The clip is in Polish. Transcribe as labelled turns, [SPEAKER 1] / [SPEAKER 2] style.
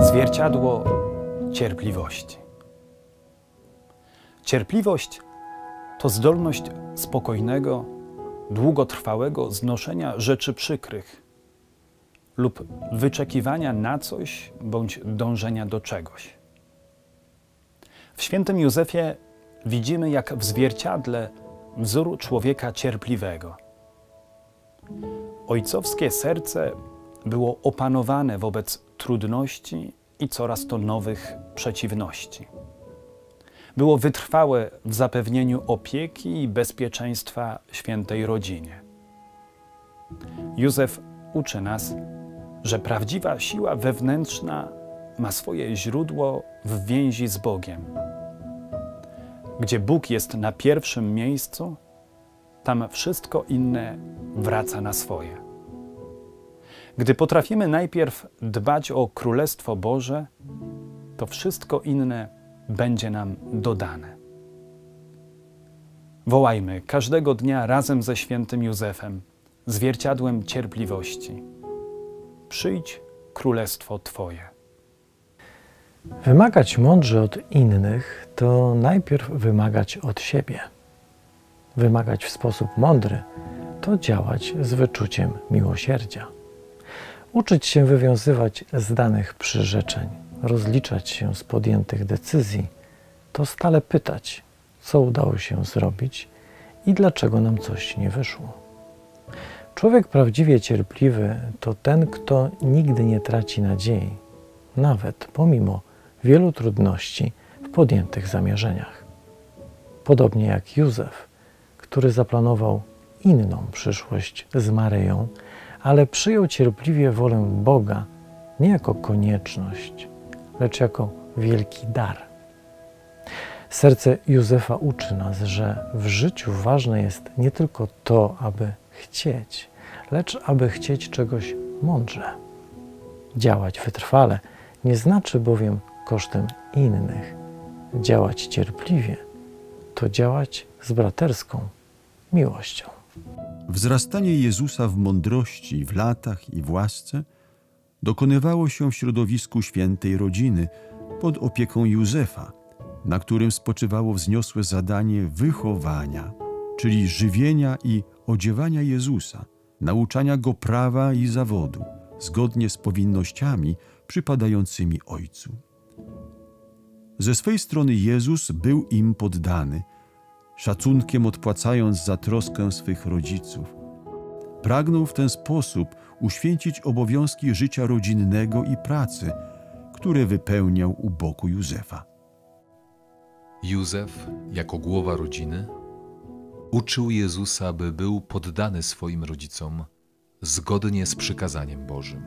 [SPEAKER 1] Zwierciadło cierpliwości. Cierpliwość to zdolność spokojnego, długotrwałego znoszenia rzeczy przykrych lub wyczekiwania na coś bądź dążenia do czegoś. W świętym Józefie widzimy jak w zwierciadle wzór człowieka cierpliwego. Ojcowskie serce było opanowane wobec trudności i coraz to nowych przeciwności. Było wytrwałe w zapewnieniu opieki i bezpieczeństwa świętej rodzinie. Józef uczy nas, że prawdziwa siła wewnętrzna ma swoje źródło w więzi z Bogiem. Gdzie Bóg jest na pierwszym miejscu, tam wszystko inne wraca na swoje. Gdy potrafimy najpierw dbać o Królestwo Boże, to wszystko inne będzie nam dodane. Wołajmy każdego dnia razem ze świętym Józefem, zwierciadłem cierpliwości. Przyjdź Królestwo Twoje.
[SPEAKER 2] Wymagać mądrze od innych to najpierw wymagać od siebie. Wymagać w sposób mądry to działać z wyczuciem miłosierdzia. Uczyć się wywiązywać z danych przyrzeczeń, rozliczać się z podjętych decyzji, to stale pytać, co udało się zrobić i dlaczego nam coś nie wyszło. Człowiek prawdziwie cierpliwy to ten, kto nigdy nie traci nadziei, nawet pomimo wielu trudności w podjętych zamierzeniach. Podobnie jak Józef, który zaplanował inną przyszłość z Maryją, ale przyjął cierpliwie wolę Boga nie jako konieczność, lecz jako wielki dar. Serce Józefa uczy nas, że w życiu ważne jest nie tylko to, aby chcieć, lecz aby chcieć czegoś mądrze. Działać wytrwale nie znaczy bowiem kosztem innych. Działać cierpliwie to działać z braterską miłością.
[SPEAKER 3] Wzrastanie Jezusa w mądrości, w latach i w łasce dokonywało się w środowisku świętej rodziny pod opieką Józefa, na którym spoczywało wzniosłe zadanie wychowania, czyli żywienia i odziewania Jezusa, nauczania go prawa i zawodu, zgodnie z powinnościami przypadającymi Ojcu. Ze swej strony Jezus był im poddany – szacunkiem odpłacając za troskę swych rodziców. Pragnął w ten sposób uświęcić obowiązki życia rodzinnego i pracy, które wypełniał u boku Józefa.
[SPEAKER 4] Józef, jako głowa rodziny, uczył Jezusa, by był poddany swoim rodzicom zgodnie z przykazaniem Bożym.